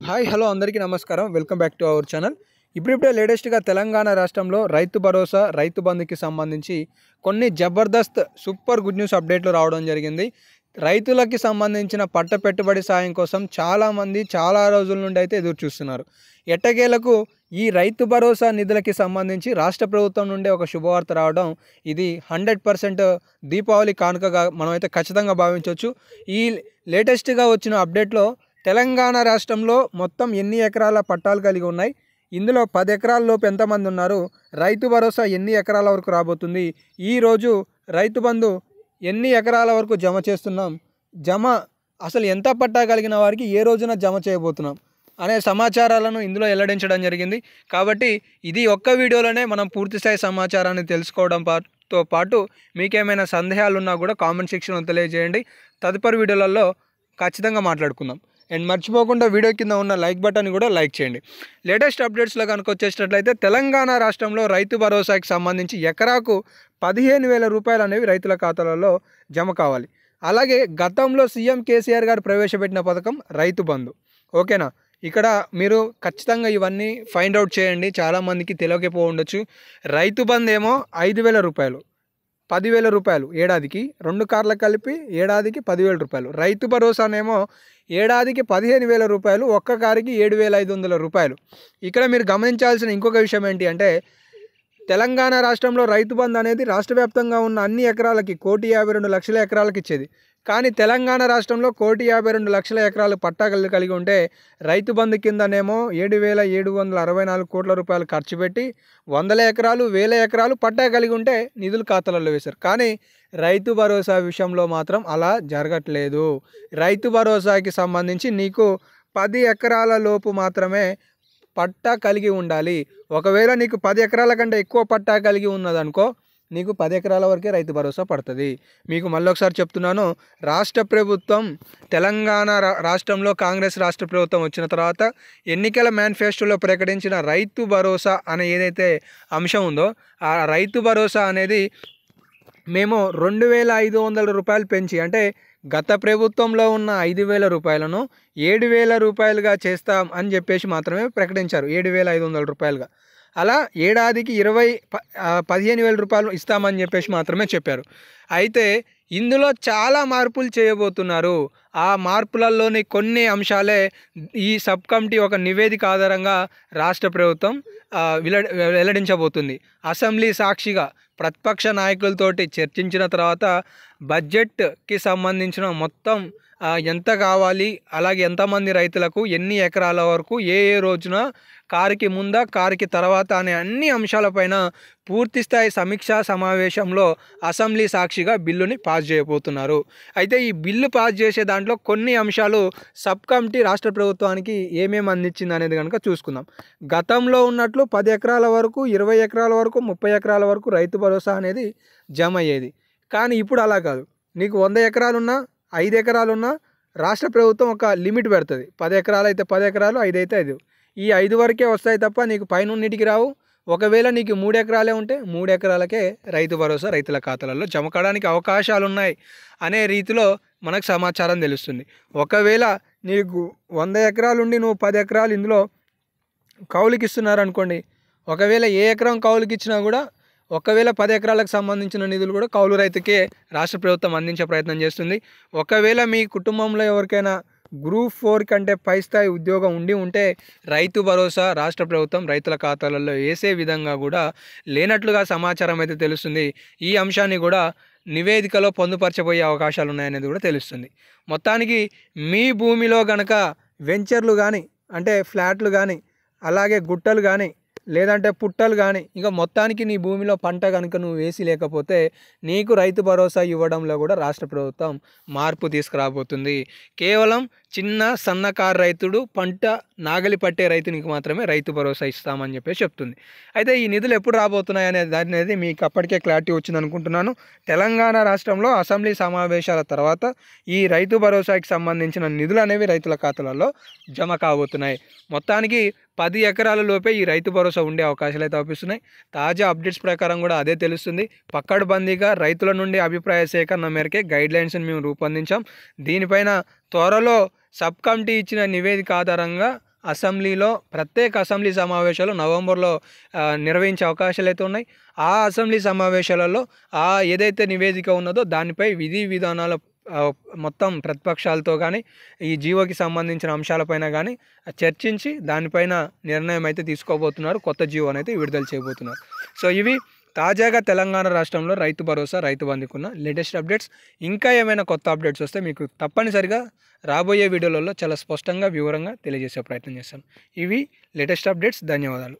Hi hello అందరికీ నమస్కారం. Welcome back to our channel. ఇప్పుడిప్పుడే లేటెస్ట్గా తెలంగాణ రాష్ట్రంలో రైతు భరోసా రైతు బంధుకి సంబంధించి కొన్ని జబర్దస్త్ సూపర్ గుడ్ న్యూస్ అప్డేట్లు రావడం జరిగింది. రైతులకి సంబంధించిన పట్ట పెట్టుబడి సాయం కోసం చాలామంది చాలా రోజుల నుండి అయితే ఎదురు చూస్తున్నారు. ఎట్టకేలకు ఈ రైతు భరోసా నిధులకి సంబంధించి రాష్ట్ర ప్రభుత్వం నుండి ఒక శుభవార్త రావడం ఇది హండ్రెడ్ పర్సెంట్ దీపావళి కానుకగా మనమైతే ఖచ్చితంగా భావించవచ్చు ఈ లేటెస్ట్గా వచ్చిన అప్డేట్లో తెలంగాణ రాష్ట్రంలో మొత్తం ఎన్ని ఎకరాల పట్టాలు కలిగి ఉన్నాయి? ఇందులో పది ఎకరాల లోపు ఎంతమంది ఉన్నారు? రైతు భరోసా ఎన్ని ఎకరాల వరకు రాబోతుంది? ఈరోజు రైతు బంధు ఎన్ని ఎకరాల వరకు జమ చేస్తున్నాం? జమ అసలు ఎంత పట్టా కలిగిన వారికి ఏ రోజున జమ చేయబోతున్నాం? అనే సమాచారాలను ఇందులో వెల్లడించడం జరిగింది. కాబట్టి ఇది ఒక్క వీడియోలోనే మనం పూర్తిస్థాయి సమాచారాన్ని తెలుసుకోవడం తో పాటు మీకేమైనా సందేహాలు ఉన్నా కూడా కామెంట్ సెక్షన్లో తెలియజేయండి. తదుపరి వీడియోలలో ఖచ్చితంగా మాట్లాడుకుందాం. అండ్ మర్చిపోకుండా వీడియో కింద ఉన్న లైక్ బటన్ కూడా లైక్ చేయండి. లేటెస్ట్ అప్డేట్స్లో కనుక వచ్చేసినట్లయితే తెలంగాణ రాష్ట్రంలో రైతు భరోసాకి సంబంధించి ఎకరాకు పదిహేను వేల రూపాయలు అనేవి రైతుల ఖాతాలలో జమ కావాలి. అలాగే గతంలో సీఎం కేసీఆర్ గారు ప్రవేశపెట్టిన పథకం రైతు బంధు. ఓకేనా? ఇక్కడ మీరు ఖచ్చితంగా ఇవన్నీ ఫైండ్ అవుట్ చేయండి. చాలామందికి తెలియకపో ఉండొచ్చు. రైతు బంద్ ఏమో ఐదు వేల రూపాయలు. పదివేల రూపాయలు ఏడాదికి రెండు కార్లకు కలిపి ఏడాదికి పదివేల రూపాయలు. రైతు భరోసానేమో ఏడాదికి పదిహేను వేల రూపాయలు ఒక్క కారుకి ఏడు వేల ఐదు వందల రూపాయలు. ఇక్కడ మీరు గమనించాల్సిన ఇంకొక విషయం ఏంటి అంటే తెలంగాణ రాష్ట్రంలో రైతు బంధు అనేది రాష్ట్ర వ్యాప్తంగా ఉన్న అన్ని ఎకరాలకి కోటి యాభై రెండు లక్షల ఎకరాలకు ఇచ్చేది. కానీ తెలంగాణ రాష్ట్రంలో కోటి యాభై రెండు లక్షల ఎకరాలు పట్టా కలిగి కలిగి ఉంటే రైతు బంధు కిందనేమో ఏడు వేల ఏడు వందల అరవై నాలుగు కోట్ల రూపాయలు ఖర్చు పెట్టి వందల ఎకరాలు వేల ఎకరాలు పట్టా కలిగి ఉంటే నిధులు ఖాతాలలో వేశారు. కానీ రైతు భరోసా విషయంలో మాత్రం అలా జరగట్లేదు. రైతు భరోసాకి సంబంధించి నీకు పది ఎకరాల లోపు మాత్రమే పట్టా కలిగి ఉండాలి. ఒకవేళ నీకు పది ఎకరాల కంటే ఎక్కువ పట్టా కలిగి ఉన్నదనుకో నీకు పది ఎకరాల వరకే రైతు భరోసా పడుతుంది. మీకు మళ్ళీ ఒకసారి చెప్తున్నాను రాష్ట్ర ప్రభుత్వం తెలంగాణ రా- రాష్ట్రంలో కాంగ్రెస్ రాష్ట్ర ప్రభుత్వం వచ్చిన తర్వాత ఎన్నికల మేనిఫెస్టోలో ప్రకటించిన రైతు భరోసా అనే ఏదైతే అంశం ఉందో ఆ రైతు భరోసా అనేది మేము రెండు వేల ఐదు వందల రూపాయలు పెంచి అంటే గత ప్రభుత్వంలో ఉన్న ఐదు వేల రూపాయలను ఏడు వేల రూపాయలుగా చేస్తాం అని చెప్పేసి మాత్రమే ప్రకటించారు. ఏడు వేల ఐదు వందల రూపాయలుగా. అలా ఏడాదికి ఇరవై ప- పదిహేను వేల రూపాయలు ఇస్తామని చెప్పేసి మాత్రమే చెప్పారు. అయితే ఇందులో చాలా మార్పులు చేయబోతున్నారు. ఆ మార్పులలోని కొన్ని అంశాలే ఈ సబ్ కమిటీ ఒక నివేదిక ఆధారంగా రాష్ట్ర ప్రభుత్వం వెల్లడించబోతుంది. అసెంబ్లీ సాక్షిగా ప్రతిపక్ష నాయకులతోటి చర్చించిన తర్వాత బడ్జెట్కి సంబంధించిన మొత్తం ఎంత కావాలి? అలాగే ఎంతమంది రైతులకు ఎన్ని ఎకరాల వరకు ఏ ఏ రోజున కారుకి ముందా కారుకి తర్వాత అనే అన్ని అంశాలపైన పూర్తి స్థాయి సమీక్షా సమావేశంలో అసెంబ్లీ సాక్షిగా బిల్లుని పాస్ చేయబోతున్నారు. అయితే ఈ బిల్లు పాస్ చేసే దాంట్లో కొన్ని అంశాలు సబ్ కమిటీ రాష్ట్ర ప్రభుత్వానికి ఏమేమి అందించింది అనేది కనుక చూసుకుందాం. గతంలో ఉన్నట్లు పది ఎకరాల వరకు ఇరవై ఎకరాల వరకు ముప్పై ఎకరాల వరకు రైతు భరోసా అనేది జమ అయ్యేది. కానీ ఇప్పుడు అలా కాదు. నీకు వంద ఎకరాలున్నా ఐదు ఎకరాలున్న రాష్ట్ర ప్రభుత్వం ఒక లిమిట్ పెడుతుంది. పది ఎకరాలు అయితే పది ఎకరాలు ఐదు. అయితే ఐదు ఈ ఐదు వరకే వస్తాయి తప్ప నీకు పైనున్నిటికి రావు. ఒకవేళ నీకు మూడు ఎకరాలే ఉంటే మూడు ఎకరాలకే రైతు భరోసా రైతుల ఖాతాలలో జమ కావడానికి అవకాశాలు ఉన్నాయి అనే రీతిలో మనకు సమాచారం తెలుస్తుంది. ఒకవేళ నీకు వంద ఎకరాలు ఉండి నువ్వు పది ఎకరాలు ఇందులో కౌలుకి ఇస్తున్నారు అనుకోండి ఒకవేళ ఏ ఎకరం కౌలుకి ఇచ్చినా కూడా ఒకవేళ పది ఎకరాలకు సంబంధించిన నిధులు కూడా కౌలు రైతుకే రాష్ట్ర ప్రభుత్వం అందించే ప్రయత్నం చేస్తుంది. ఒకవేళ మీ కుటుంబంలో ఎవరికైనా గ్రూప్ ఫోర్ కంటే పై స్థాయి ఉద్యోగం ఉండి ఉంటే రైతు భరోసా రాష్ట్ర ప్రభుత్వం రైతుల ఖాతాలలో వేసే విధంగా కూడా లేనట్లుగా సమాచారం అయితే తెలుస్తుంది. ఈ అంశాన్ని కూడా నివేదికలో పొందుపరచబోయే అవకాశాలు ఉన్నాయనేది కూడా తెలుస్తుంది. మొత్తానికి మీ భూమిలో గనక వెంచర్లు కానీ అంటే ఫ్లాట్లు కానీ అలాగే గుట్టలు కానీ లేదంటే పుట్టలు కానీ ఇంకా మొత్తానికి నీ భూమిలో పంట కనుక నువ్వు వేసి లేకపోతే నీకు రైతు భరోసా ఇవ్వడంలో కూడా రాష్ట్ర ప్రభుత్వం మార్పు తీసుకురాబోతుంది. కేవలం చిన్న సన్నకారు రైతుడు పంట నాగలి పట్టే రైతునికి మాత్రమే రైతు భరోసా ఇస్తామని చెప్పేసి చెప్తుంది. అయితే ఈ నిధులు ఎప్పుడు రాబోతున్నాయి అనే దాని అనేది మీకు అప్పటికే క్లారిటీ వచ్చింది అనుకుంటున్నాను. తెలంగాణ రాష్ట్రంలో అసెంబ్లీ సమావేశాల తర్వాత ఈ రైతు భరోసాకి సంబంధించిన నిధులు అనేవి రైతుల ఖాతాలలో జమ కాబోతున్నాయి. మొత్తానికి పది ఎకరాల లోపే ఈ రైతు భరోసా ఉండే అవకాశాలు అయితే అవుపిస్తున్నాయి తాజా అప్డేట్స్ ప్రకారం కూడా అదే తెలుస్తుంది. పక్కడబందీగా రైతుల నుండి అభిప్రాయ సేకరణ మేరకే గైడ్ లైన్స్ని మేము రూపొందించాం. దీనిపైన త్వరలో సబ్ కమిటీ ఇచ్చిన నివేదిక ఆధారంగా అసెంబ్లీలో ప్రత్యేక అసెంబ్లీ సమావేశాలు నవంబర్లో నిర్వహించే అవకాశాలు అయితే ఉన్నాయి. ఆ అసెంబ్లీ సమావేశాలలో ఆ ఏదైతే నివేదిక ఉన్నదో దానిపై విధి విధానాల మొత్తం ప్రతిపక్షాలతో కానీ ఈ జీవోకి సంబంధించిన అంశాలపైన కానీ చర్చించి దానిపైన నిర్ణయం అయితే తీసుకోబోతున్నారు. కొత్త జీవోని అయితే విడుదల చేయబోతున్నారు. సో ఇవి తాజాగా తెలంగాణ రాష్ట్రంలో రైతు భరోసా రైతు బంధుకున్న లేటెస్ట్ అప్డేట్స్. ఇంకా ఏమైనా కొత్త అప్డేట్స్ వస్తే మీకు తప్పనిసరిగా రాబోయే వీడియోలలో చాలా స్పష్టంగా వివరంగా తెలియజేసే ప్రయత్నం చేస్తాను ఇవి లేటెస్ట్ అప్డేట్స్. ధన్యవాదాలు.